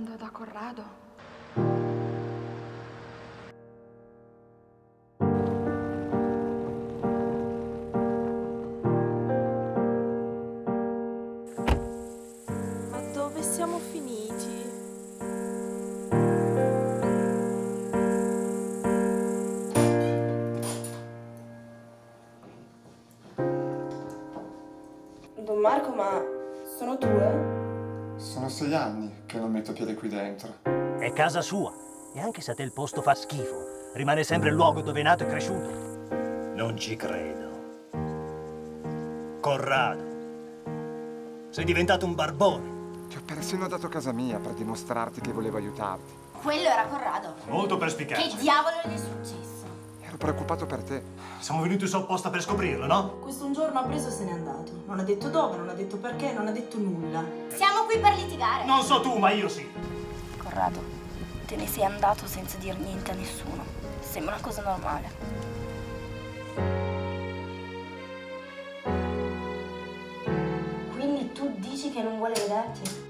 andando da Corrado? Ma dove siamo finiti? Don Marco, ma sono tue? Sono sei anni che non metto piede qui dentro. È casa sua. E anche se a te il posto fa schifo, rimane sempre il luogo dove è nato e cresciuto. Non ci credo. Corrado. Sei diventato un barbone. Ti ho persino dato casa mia per dimostrarti che volevo aiutarti. Quello era Corrado. Molto Che perspicace. diavolo gli è successo? Ero preoccupato per te. Siamo venuti su apposta per scoprirlo, no? Questo un giorno ha preso e se n'è andato. Non ha detto dove, non ha detto perché, non ha detto nulla. Siamo qui per litigare. Non so tu, ma io sì. Corrado, te ne sei andato senza dir niente a nessuno. Sembra una cosa normale. Quindi tu dici che non vuole vederti?